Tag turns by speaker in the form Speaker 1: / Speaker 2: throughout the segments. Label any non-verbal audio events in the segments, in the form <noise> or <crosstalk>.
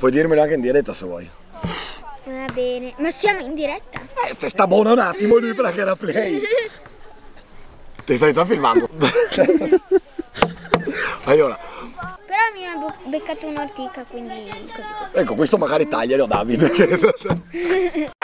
Speaker 1: Puoi dirmelo anche in diretta se vuoi.
Speaker 2: Va bene, ma siamo in diretta?
Speaker 1: Eh, te sta buono un attimo lui per la play. Ti stai già filmando. <laughs> allora,
Speaker 2: Però mi ha beccato un'ortica, quindi così così.
Speaker 1: ecco, questo magari taglialo Davide. <laughs>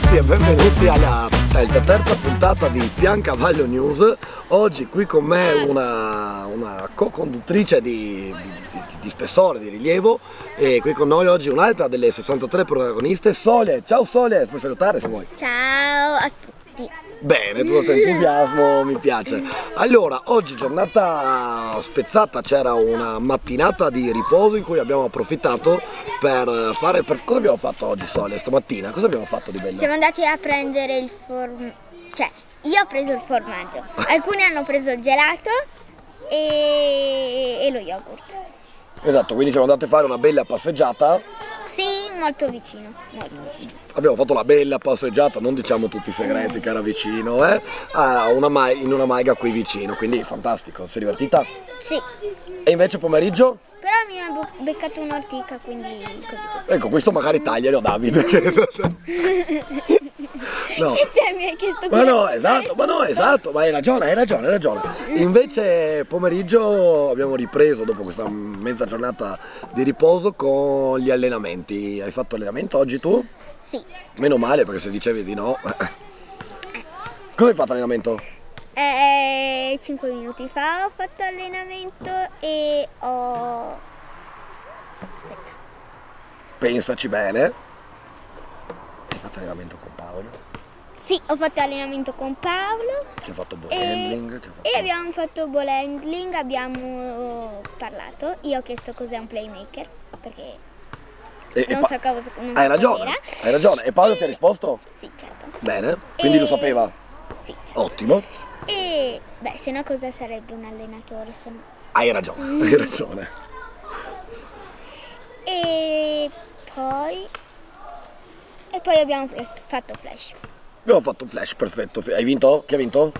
Speaker 1: tutti e benvenuti alla terza, terza puntata di Piancavallo News. Oggi qui con me una, una co-conduttrice di, di- di- di spessore, di rilievo e qui con noi oggi un'altra delle 63 protagoniste, Sole. Ciao Sole, puoi salutare se vuoi.
Speaker 2: Ciao a tutti.
Speaker 1: Bene, tutto questo entusiasmo mi piace. Allora, oggi giornata spezzata, c'era una mattinata di riposo in cui abbiamo approfittato per fare... Per... Cosa abbiamo fatto oggi Sole, stamattina? Cosa abbiamo fatto di bello?
Speaker 2: Siamo andati a prendere il form... cioè, io ho preso il formaggio, <laughs> alcuni hanno preso il gelato e, e lo yogurt.
Speaker 1: Esatto, quindi siamo andati a fare una bella passeggiata.
Speaker 2: Sì, molto vicino, molto vicino.
Speaker 1: Abbiamo fatto una bella passeggiata, non diciamo tutti i segreti che era vicino, eh? a una in una maiga qui vicino, quindi fantastico. Sei divertita?
Speaker 2: Sì,
Speaker 1: E invece pomeriggio?
Speaker 2: però mi ha beccato un'ortica, quindi così così.
Speaker 1: Ecco, questo magari taglialo Davide. <laughs> no.
Speaker 2: E cioè mi hai chiesto
Speaker 1: Ma no, esatto, ma no, esatto, ma hai ragione, hai ragione, hai ragione. Invece pomeriggio abbiamo ripreso dopo questa mezza giornata di riposo con gli allenamenti. Hai fatto allenamento oggi tu?
Speaker 2: Sì,
Speaker 1: Meno male perché se dicevi di no. <clears throat> Cosa hai fatto allenamento?
Speaker 2: Eh, 5 minuti fa ho fatto allenamento e ho... Aspetta.
Speaker 1: Pensaci bene. Hai fatto allenamento con Paolo?
Speaker 2: Sì, ho fatto allenamento con Paolo
Speaker 1: Ci ha fatto ball
Speaker 2: e,
Speaker 1: fatto-
Speaker 2: e abbiamo fatto handling, abbiamo parlato. Io ho chiesto cos'è un playmaker, perché
Speaker 1: E- e
Speaker 2: non
Speaker 1: Pa-
Speaker 2: so cosa non
Speaker 1: Hai
Speaker 2: so
Speaker 1: ragione, hai ragione. E Paolo ti ha risposto?
Speaker 2: Sì, certo.
Speaker 1: Bene, quindi lo
Speaker 2: E-
Speaker 1: sapeva.
Speaker 2: Sì, certo.
Speaker 1: Ottimo.
Speaker 2: E beh, se no cosa sarebbe un allenatore? Se no...
Speaker 1: Hai ragione, hai ragione.
Speaker 2: E poi... E poi abbiamo fatto flash.
Speaker 1: Abbiamo fatto flash, perfetto. Hai vinto? Chi ha vinto?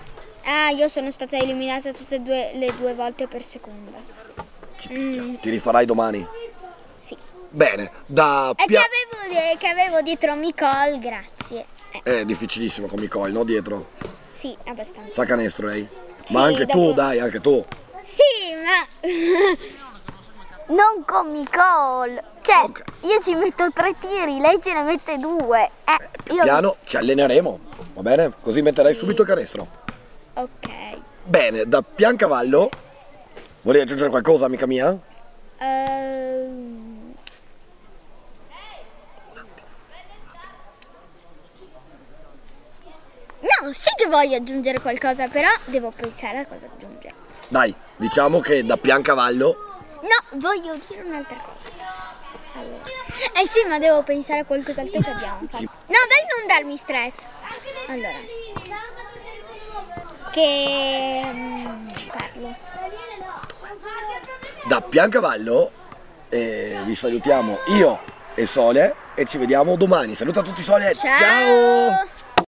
Speaker 2: Ah, io sono stata eliminata tutte e due le due volte per seconda.
Speaker 1: Picchia. Ti rifarai domani?
Speaker 2: Sì.
Speaker 1: Bene, da
Speaker 2: E che avevo, eh, che avevo dietro Micol, grazie. Eh,
Speaker 1: È difficilissimo con Micol, no? Dietro.
Speaker 2: sì, abbastanza.
Speaker 1: Fa canestro lei.
Speaker 2: Sì,
Speaker 1: Ma anche tu,
Speaker 2: dopo-
Speaker 1: dai, anche tu.
Speaker 2: Sì, ma... <laughs> non con Micol. Cioè,
Speaker 1: Ok.
Speaker 2: io ci metto tre tiri, lei ce ne mette due. Eh, io...
Speaker 1: Piano ci alleneremo, va bene? Così metterai subito il canestro.
Speaker 2: Ok.
Speaker 1: Bene, da Piancavallo. Vuoi aggiungere qualcosa, amica mia?
Speaker 2: Ehm, No, sì che voglio aggiungere qualcosa, però devo pensare a cosa aggiungere.
Speaker 1: Dai, diciamo che da Piancavallo.
Speaker 2: No, voglio dire un'altra cosa. Allora. Eh sì, ma devo pensare a qualcos'altro che abbiamo fatto. No, dai, non darmi stress. Allora. Che... mm, parlo.
Speaker 1: Da Piancavallo eh, vi salutiamo io e Sole e ci vediamo domani. Saluta a tutti Sole.
Speaker 2: Ciao.